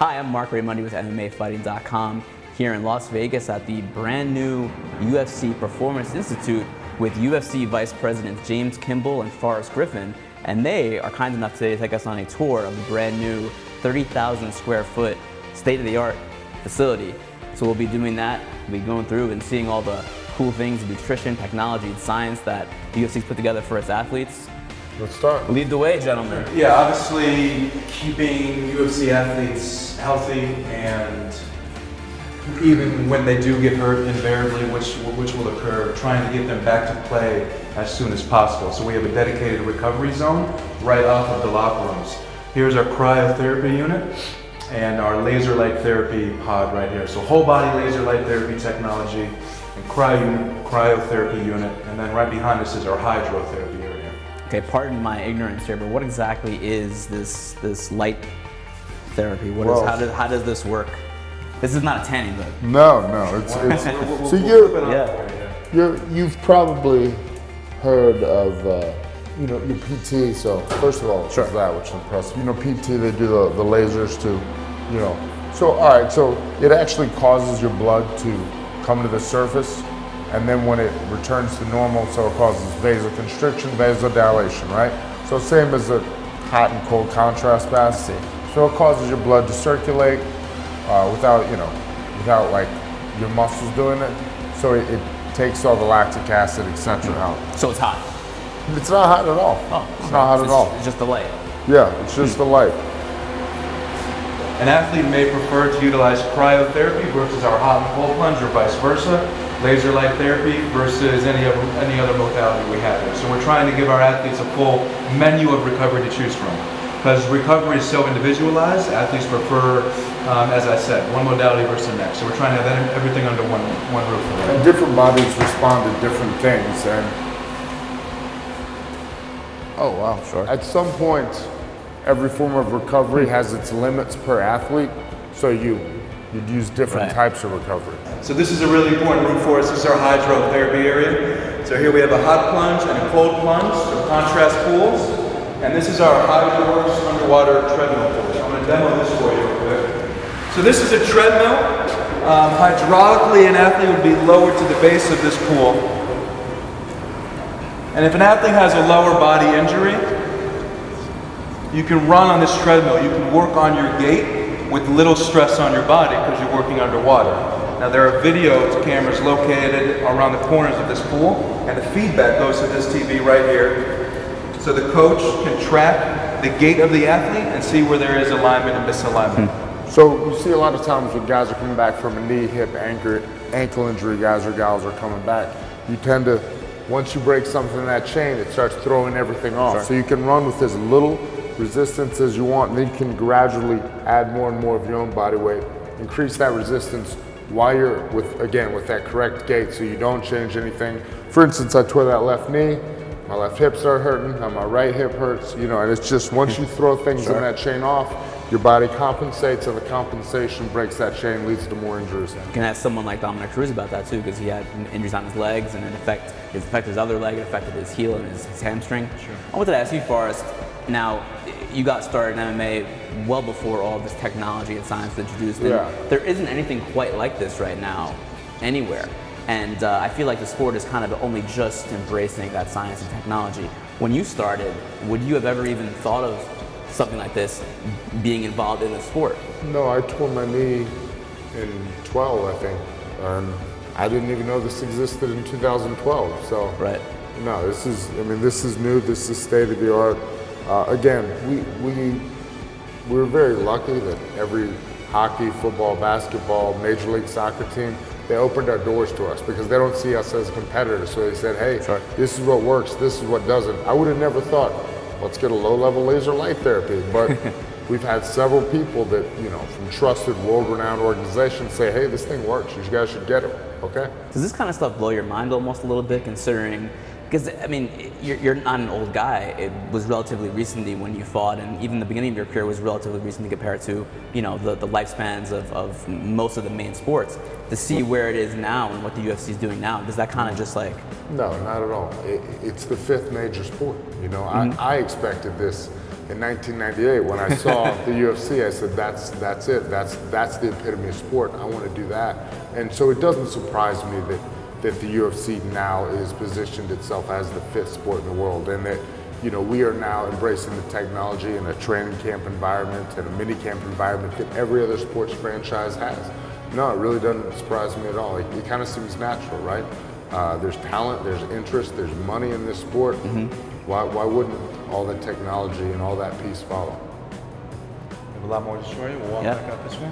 Hi, I'm Marc Raimondi with MMAfighting.com here in Las Vegas at the brand new UFC Performance Institute with UFC Vice Presidents James Kimball and Forrest Griffin. And they are kind enough today to take us on a tour of the brand new 30,000 square foot state of the art facility. So we'll be doing that. We'll be going through and seeing all the cool things, nutrition, technology, and science that the UFC's put together for its athletes. Let's start. Lead the way, gentlemen. Yeah, obviously keeping UFC athletes healthy and even when they do get hurt invariably, which, which will occur, trying to get them back to play as soon as possible. So we have a dedicated recovery zone right off of the locker rooms. Here's our cryotherapy unit and our laser light therapy pod right here. So whole body laser light therapy technology and cryo, cryotherapy unit. And then right behind us is our hydrotherapy area. Okay, pardon my ignorance here, but what exactly is this this light therapy? What is Well- how does how does this work? This is not a tanning bed. No, no, it's, it's We'll- we'll- so you're, flip it up Yeah. for you. you're you've probably heard of uh, you know your PT. So first of all, sure. that which is impressive. You know PT, they do the, the lasers to, you know. So all right, so it actually causes your blood to come to the surface, and then when it returns to normal, so it causes vasoconstriction, vasodilation, right? So same as a hot and cold contrast bath. So it causes your blood to circulate uh, without you know without like your muscles doing it. So it, it takes all the lactic acid, etc. out. So it's hot. It's not hot at all. Oh, it's not hot it's, at all. It's just the light. Yeah, it's just the light. An athlete may prefer to utilize cryotherapy versus our hot and cold plunge or vice versa, laser light therapy versus any other, any other modality we have here. So we're trying to give our athletes a full menu of recovery to choose from. Because recovery is so individualized, athletes prefer, um, as I said, one modality versus the next. So we're trying to have everything under one, one roof. And different bodies respond to different things. And oh wow, Sure. At some point, every form of recovery has its limits per athlete. So you you'd use different Right. types of recovery. So this is a really important room for us. This is our hydrotherapy area. So here we have a hot plunge and a cold plunge, so contrast pools. And this is our HydroWorks underwater treadmill pool. So I'm going to demo this for you real quick. So this is a treadmill. Um, hydraulically, an athlete would be lowered to the base of this pool. And if an athlete has a lower body injury, you can run on this treadmill. You can work on your gait with little stress on your body because you're working underwater. Now there are video cameras located around the corners of this pool, and the feedback goes to this TV right here. So the coach can track the gait of the athlete and see where there is alignment and misalignment. Hmm. So you see a lot of times when guys are coming back from a knee, hip, ankle, ankle injury, guys or gals are coming back. You tend to, once you break something in that chain, it starts throwing everything off. So you can run with as little resistance as you want, and then you can gradually add more and more of your own body weight, increase that resistance while you're with, again, with that correct gait so you don't change anything. For instance, I tore that left knee, my left hip started hurting, now my right hip hurts, you know, and it's just once you throw things in that chain off, your body compensates and the compensation breaks that chain, leads to more injuries. You can ask someone like Dominick Cruz about that too, because he had injuries on his legs and it affect, it affected his other leg, it affected his heel and his, his hamstring. Sure. I wanted to ask you, Forrest. Now, you got started in MMA well before all this technology and science was introduced. And Yeah. There isn't anything quite like this right now, anywhere. And uh, I feel like the sport is kind of only just embracing that science and technology. When you started, would you have ever even thought of something like this being involved in the sport? No, I tore my knee in 12, I think, and I didn't even know this existed in 2012. So, Right. no, this is, I mean, this is new, this is state of the art. Uh, again, we, we, we're very lucky that every hockey, football, basketball, Major League Soccer team, they opened our doors to us because they don't see us as competitors. So they said, hey, this is what works, this is what doesn't. I would have never thought, let's get a low-level laser light therapy. But we've had several people that, you know, from trusted, world-renowned organizations say, hey, this thing works, you guys should get it, okay? Does this kind of stuff blow your mind almost a little bit, considering? Because I mean, you're, you're not an old guy. It was relatively recently when you fought, and even the beginning of your career was relatively recently compared to you know the, the lifespans of, of most of the main sports. To see where it is now and what the UFC is doing now, does that kind of just like No, not at all. It, it's the fifth major sport. You know, Mm-hmm. I, I expected this in 1998 when I saw the UFC. I said, "That's that's it. That's that's the epitome of sport. I want to do that." And so it doesn't surprise me that that the UFC now is positioned itself as the fifth sport in the world, and that you know we are now embracing the technology in a training camp environment and a mini camp environment that every other sports franchise has. No, it really doesn't surprise me at all. It, it kind of seems natural, right? Uh, there's talent, there's interest, there's money in this sport. Mm-hmm. Why, why wouldn't all that technology and all that piece follow? We have a lot more to show you. We'll walk Yeah. back out this way.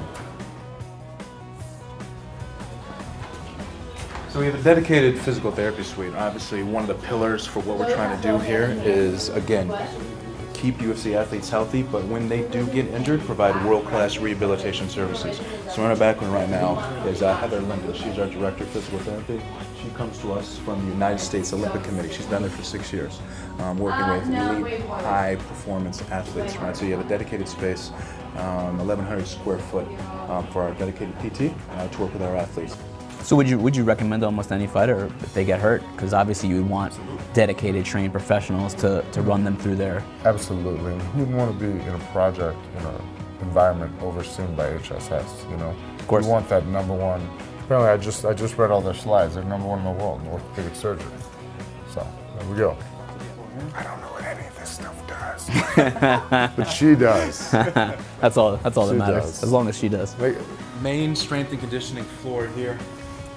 So we have a dedicated physical therapy suite. Obviously, one of the pillars for what we're trying to do here is, again, keep UFC athletes healthy, but when they do get injured, provide world-class rehabilitation services. So in our background right now is uh, Heather Linden. She's our director of physical therapy. She comes to us from the United States Olympic Committee. She's been there for six years, um, working with elite, high-performance athletes. Right, so you have a dedicated space, um, 1,100 square foot um, for our dedicated PT uh, to work with our athletes. So would you would you recommend almost any fighter if they get hurt? Because obviously you would want dedicated, trained professionals to, to run them through there. Absolutely. And who would want to be in a project, in an environment overseen by HSS, you know? Of course. You want that number one. Apparently, I just I just read all their slides. They're number one in the world in orthopedic surgery. So there we go. I don't know what any of this stuff does, but she does. That's all. That's all that matters. does. As long as she does. Main strength and conditioning floor here.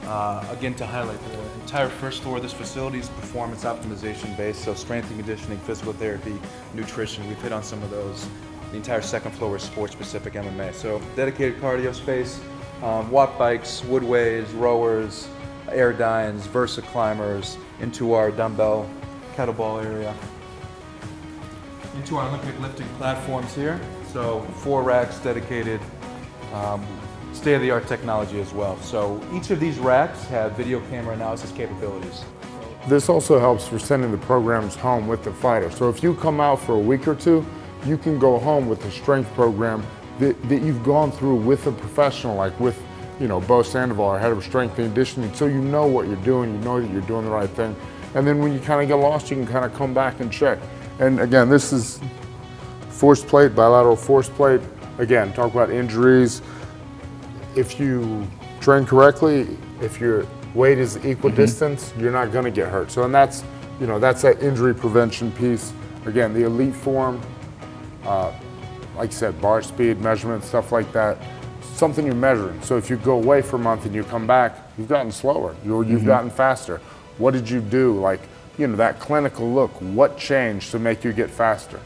Uh, again, to highlight, the entire first floor of this facility is performance optimization based, so strength and conditioning, physical therapy, nutrition, we've hit on some of those. The entire second floor is sports specific MMA. So, dedicated cardio space, um, walk bikes, woodways, rowers, air dynes, Versa climbers, into our dumbbell, kettlebell area into our Olympic lifting platforms here. So four racks dedicated, um, state-of-the-art technology as well. So each of these racks have video camera analysis capabilities. This also helps for sending the programs home with the fighter. So if you come out for a week or two, you can go home with a strength program that, that you've gone through with a professional, like with, you know, Bo Sandoval, our head of strength and conditioning, so you know what you're doing, you know that you're doing the right thing. And then when you kind of get lost, you can kind of come back and check. And again, this is force plate, bilateral force plate. Again, talk about injuries. If you train correctly, if your weight is equidistance, you're not going to get hurt. So, and that's, you know, that's that injury prevention piece. Again, the elite form, uh, like I said, bar speed, measurement, stuff like that. Something you're measuring. So if you go away for a month and you come back, you've gotten slower. you you've gotten faster. What did you do? Like, you know, that clinical look. What changed to make you get faster?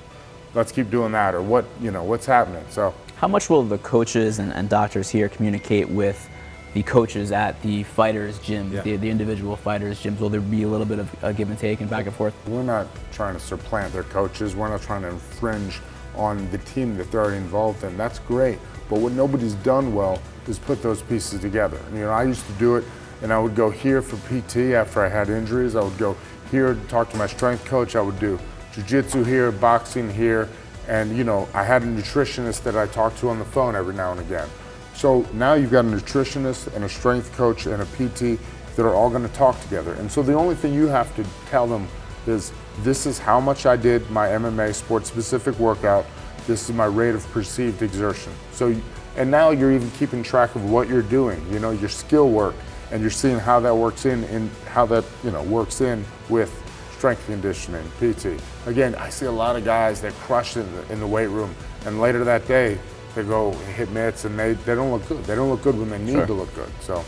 Let's keep doing that. Or what, you know, what's happening? So How much will the coaches and, and doctors here communicate with the coaches at the fighters' gym, Yeah. the, the individual fighters' gyms? Will there be a little bit of a give and take and back and forth? We're not trying to supplant their coaches. We're not trying to infringe on the team that they're already involved in. That's great. But what nobody's done well is put those pieces together. And, you know, I used to do it, and I would go here for PT after I had injuries. I would go here to talk to my strength coach. I would do jiu-jitsu here, boxing here, and you know, I had a nutritionist that I talked to on the phone every now and again. So now you've got a nutritionist and a strength coach and a PT that are all going to talk together. And so the only thing you have to tell them is this is how much I did my MMA sport specific workout. This is my rate of perceived exertion. So, and now you're even keeping track of what you're doing, you know, your skill work, and you're seeing how that works in, and how that, you know, works in with strength conditioning, PT. Again, I see a lot of guys that crush in the, in the weight room, and later that day, they go hit mitts and they, they don't look good. They don't look good when they need Sure. to look good. So,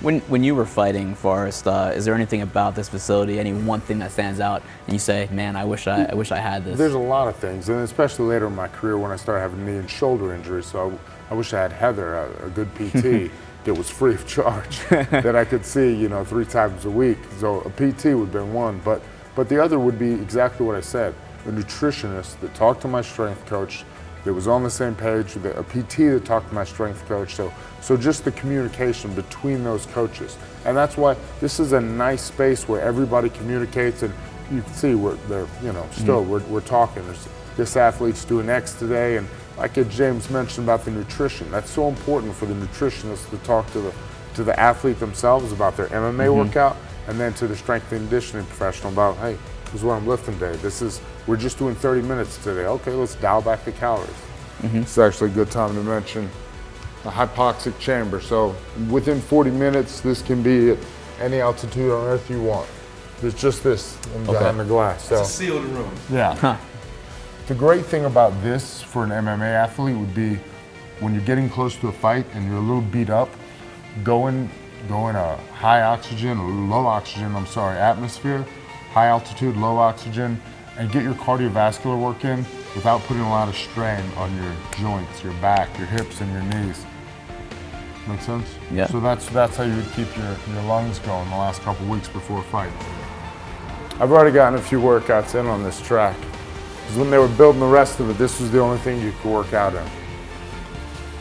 When, when you were fighting, Forrest, uh, is there anything about this facility, any one thing that stands out, and you say, man, I wish I, I wish I had this? There's a lot of things, and especially later in my career when I started having knee and shoulder injuries. So I, I wish I had Heather, a, a good PT that was free of charge, that I could see, you know, three times a week. So a PT would have been one, but but the other would be exactly what I said: a nutritionist that talked to my strength coach, that was on the same page, that- a PT that talked to my strength coach. So so just the communication between those coaches, and that's why this is a nice space where everybody communicates and you can see we're they're you know still mm-hmm. we're, we're talking. There's, this athlete's doing X today, and like James mentioned about the nutrition, that's so important for the nutritionist to talk to the to the athlete themselves about their MMA mm-hmm. workout, and then to the strength and conditioning professional about hey, this is what I'm lifting today. This is, we're just doing 30 minutes today. Okay, let's dial back the calories. Mm-hmm. It's actually a good time to mention the hypoxic chamber. So within 40 minutes, this can be at any altitude on earth you want. There's just this in- behind the glass. So. It's a sealed room. Yeah. The great thing about this for an MMA athlete would be when you're getting close to a fight and you're a little beat up, going in, go in a high oxygen, or low oxygen, I'm sorry, atmosphere, high altitude, low oxygen, and get your cardiovascular work in without putting a lot of strain on your joints, your back, your hips, and your knees. Make sense? Yeah. So that's that's how you would keep your, your lungs going the last couple weeks before a fight. I've already gotten a few workouts in on this track. Because when they were building the rest of it, this was the only thing you could work out in.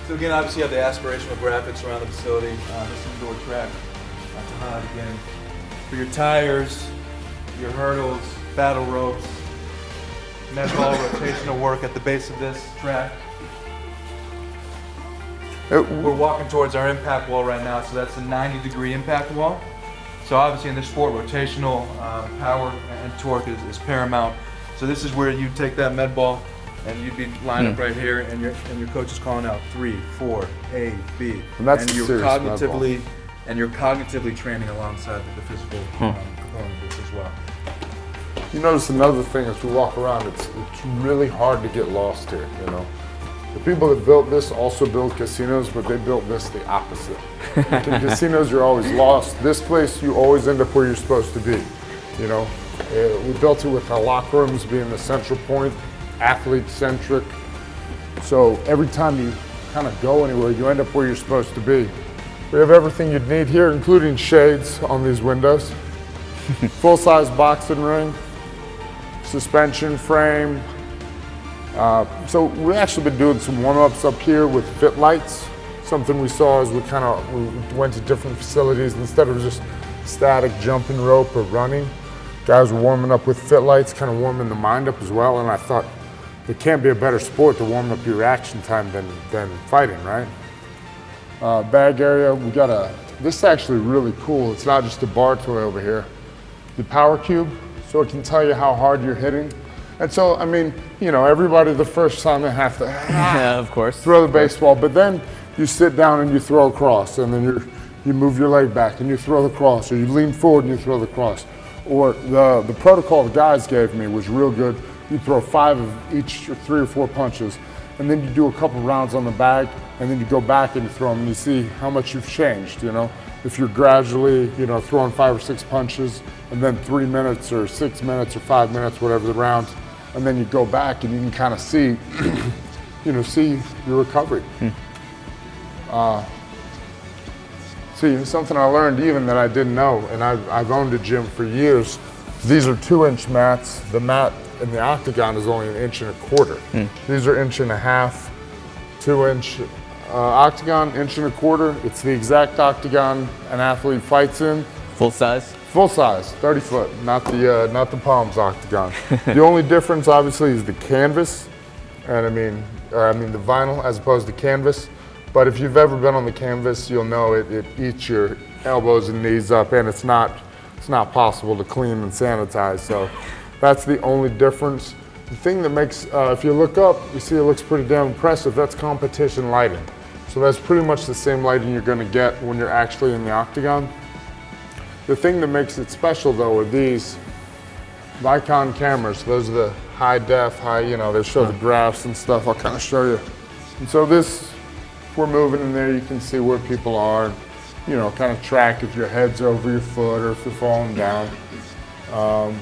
So again, obviously you have the aspirational graphics around the facility, uh, this indoor track. Not to hide again. For your tires, your hurdles, battle ropes, med ball rotational work at the base of this track. It- We're walking towards our impact wall right now, so that's a 90 degree impact wall. So obviously in this sport, rotational uh, power and torque is, is paramount. So this is where you take that med ball and you'd be lined up right here and your, and your coach is calling out three, four, A, B. And that's and you're serious med ball. cognitively, and you're cognitively training alongside the, the physical um, component of this as well. You notice another thing as we walk around, it's, it's really hard to get lost here, you know. The people that built this also built casinos, but they built this the opposite. In casinos, you're always lost. This place, you always end up where you're supposed to be, you know. Uh, we built it with our locker rooms being the central point, athlete-centric. So every time you kind of go anywhere, you end up where you're supposed to be. We have everything you'd need here, including shades on these windows. Full-size boxing ring, suspension frame. Uh, so we've actually been doing some warm-ups up here with fit lights. Something we saw as we kind of we went to different facilities instead of just static jumping rope or running. Guys were warming up with fit lights, kind of warming the mind up as well. And I thought there can't be a better sport to warm up your reaction time than, than fighting, right? Uh, bag area, we got a, this is actually really cool. It's not just a bar toy over here. The power cube, so it can tell you how hard you're hitting. And so, I mean, you know, everybody the first time they have to yeah, of course. throw the baseball, but then you sit down and you throw across, and then you you move your leg back and you throw the cross, or you lean forward and you throw the cross. Or the, the protocol the guys gave me was real good. You throw five of each, or three or four punches, and then you do a couple rounds on the bag, and then you go back and you throw them, and you see how much you've changed, you know? If you're gradually, you know, throwing five or six punches, and then three minutes or six minutes or five minutes, whatever the rounds, and then you go back and you can kind of see, you know, see your recovery. Uh, see, something I learned even that I didn't know, and I've, I've owned a gym for years. These are two inch mats. The mat in the octagon is only an inch and a quarter. These are inch and a half, two inch. Uh, octagon, inch and a quarter. It's the exact octagon an athlete fights in. Full size. Full size, 30 foot, not the uh, not the Palms octagon. the only difference, obviously, is the canvas, and I mean, or I mean the vinyl as opposed to canvas. But if you've ever been on the canvas, you'll know it, it eats your elbows and knees up, and it's not it's not possible to clean and sanitize. So that's the only difference. The thing that makes, uh, if you look up, you see it looks pretty damn impressive. That's competition lighting. So that's pretty much the same lighting you're going to get when you're actually in the octagon. The thing that makes it special though are these Nikon cameras. Those are the high def, high, you know, they show the graphs and stuff. I'll kind of show you. And so this, we're moving in there, you can see where people are. You know, kind of track if your head's over your foot or if you're falling down. Um,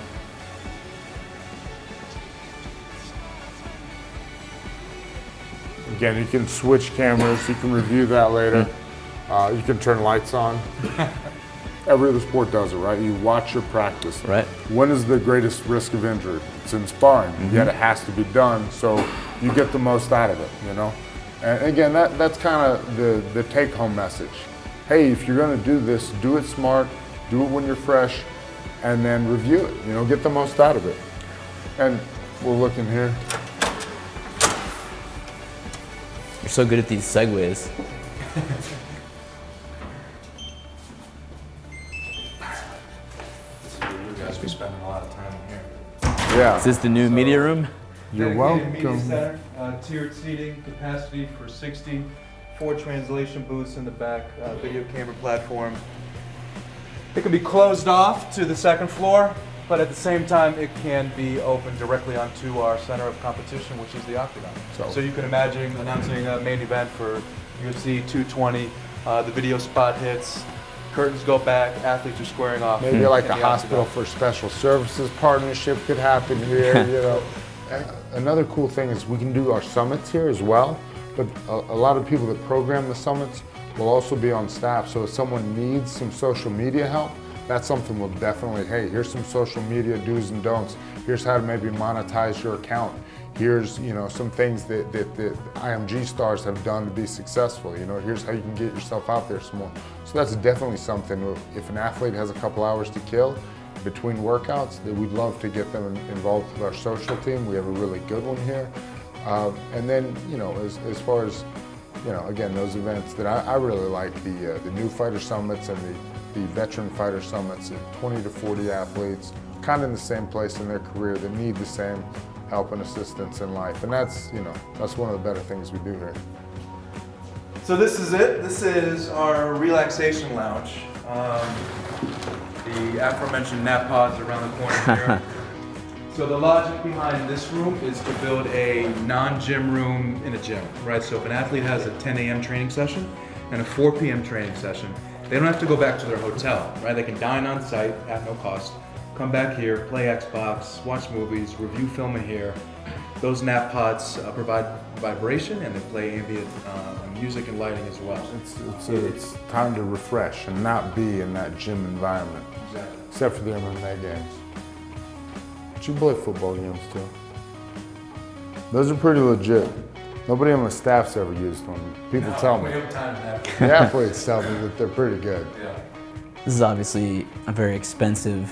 again, you can switch cameras. You can review that later. Uh, you can turn lights on. Every other sport does it, right? You watch your practice. Right. When is the greatest risk of injury? It's in sparring, yet it has to be done so you get the most out of it, you know? And again, that, that's kind of the, the take home message. Hey, if you're going to do this, do it smart, do it when you're fresh, and then review it, you know, get the most out of it. And we're looking here. You're so good at these segues. You guys be spending a lot of time in here. Yeah. Is this the new media room? You're Dedicated media welcome. center, uh, tiered seating, capacity for 60, four translation booths in the back, uh, video camera platform. It can be closed off to the second floor, but at the same time, it can be opened directly onto our center of competition, which is the Octagon. So- So, you can imagine announcing a main event for UFC 220. Uh, the video spot hits, curtains go back, athletes are squaring off. Maybe like a hospital for special services partnership could happen here, you know. Another cool thing is we can do our summits here as well, but a, a lot of people that program the summits will also be on staff. So if someone needs some social media help, that's something we'll definitely, hey, here's some social media do's and don'ts. Here's how to maybe monetize your account. Here's, you know, some things that, that, that IMG stars have done to be successful. You know, here's how you can get yourself out there some more. So that's definitely something, if an athlete has a couple hours to kill, between workouts that we'd love to get them involved with our social team. We have a really good one here. Um, and then, you know, as, as far as, you know, again, those events that I, I really like, the, uh, the new fighter summits and the, the veteran fighter summits, uh, 20 to 40 athletes, kind of in the same place in their career that need the same help and assistance in life. And that's, you know, that's one of the better things we do here. So this is it. This is our relaxation lounge. Um, the aforementioned nap pods around the corner here. so the logic behind this room is to build a non-gym room in a gym, right? So if an athlete has a 10 a.m. training session and a 4 p.m. training session, they don't have to go back to their hotel, right? They can dine on site at no cost, come back here, play Xbox, watch movies, review film in here. Those nap pods uh, provide vibration and they play ambient uh, music and lighting as well. It's, it's, it's time to refresh and not be in that gym environment, Exactly. except for the MMA games. But you play football games too. Those are pretty legit. Nobody on the staff's ever used them. People tell me. We time to The athletes tell me that they're pretty good. Yeah. This is obviously a very expensive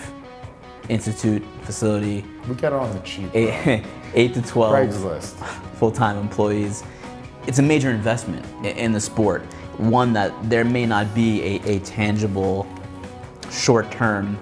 institute facility. We got it on the cheap. Eight, eight to 12 Craigslist. full-time employees. It's a major investment in the sport. One that there may not be a, a tangible, short-term.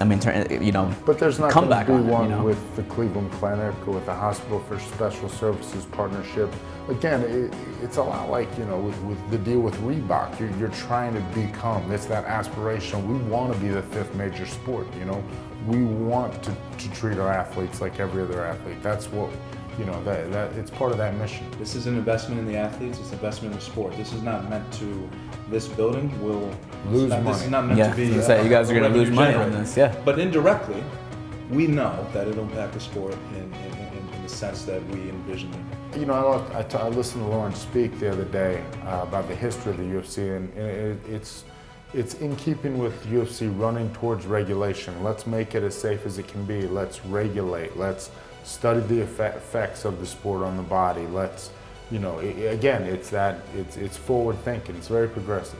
I mean, you know, But there's not going to be on it, you know? with the Cleveland Clinic or with the Hospital for Special Services partnership. Again, it, it's a lot like you know with, with the deal with Reebok. You're, you're trying to become. It's that aspiration. We want to be the fifth major sport. You know, we want to, to treat our athletes like every other athlete. That's what you know. That, that it's part of that mission. This is an investment in the athletes. It's an investment in the sport. This is not meant to. This building will Lose not, This is not meant Yeah, to be. I was say, you guys are gonna lose money on this, yeah. But indirectly, we know that it'll impact the sport in, in, in, in the sense that we envision it. You know, I, look- I, t- I listened to Lauren speak the other day uh, about the history of the UFC, and, and it, it's it's in keeping with UFC running towards regulation. Let's make it as safe as it can be. Let's regulate. Let's study the effe- effects of the sport on the body. Let's, you know, i again, it's that it's it's forward thinking. It's very progressive.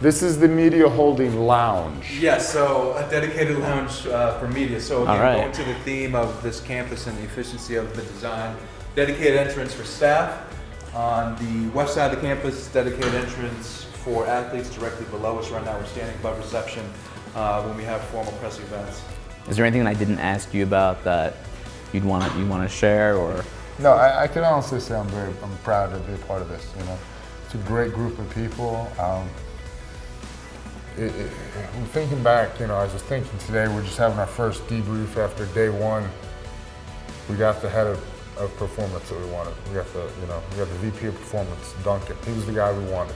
This is the media holding lounge. Yes, so a dedicated lounge uh, for media. So again, All right. going to the theme of this campus and the efficiency of the design, dedicated entrance for staff. On the west side of the campus, dedicated entrance for athletes directly below us. Right now, we're standing above reception uh, when we have formal press events. Is there anything I didn't ask you about that you'd want to you want to share or? No, I, I can honestly say I'm very I'm proud to be a part of this. You know, it's a great group of people. Um, it, it, thinking back, you know, I was just thinking today, we're just having our first debrief after day one. We got the head of, of performance that we wanted. We got the, you know, we got the VP of performance, Duncan. He was the guy we wanted.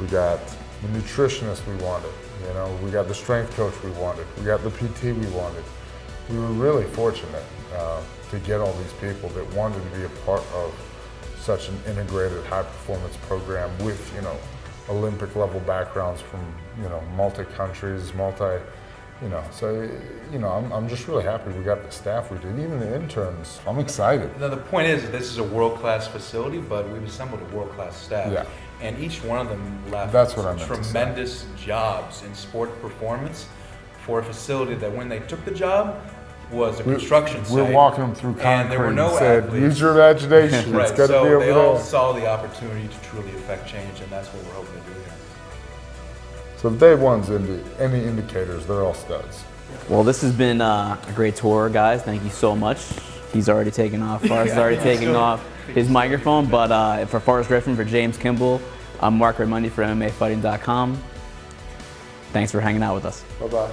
We got the nutritionist we wanted. You know, we got the strength coach we wanted. We got the PT we wanted. We were really fortunate uh, to get all these people that wanted to be a part of such an integrated high performance program with, you know, Olympic level backgrounds from, you know, multi countries, multi, you know, so, you know, I'm, I'm just really happy we got the staff we did, even the interns. I'm excited. Now, the point is, this is a world-class facility, but we've assembled a world-class staff. Yeah. And each one of them left That's what I meant tremendous jobs in sport performance for a facility that when they took the job was a construction we're, site. We're walking them through concrete. And there were no said, athletes. Use your imagination. right. so they all saw the opportunity to truly affect change, and that's what we're hoping to do here. So if day one's indi- any indicators, they're all studs. Well, this has been uh, a great tour, guys. Thank you so much. He's already taken off. Forrest is already taking off his microphone. But uh, for Forrest Griffin, for James Kimball, I'm Marc Raimondi for MMAfighting.com. Thanks for hanging out with us. Bye bye.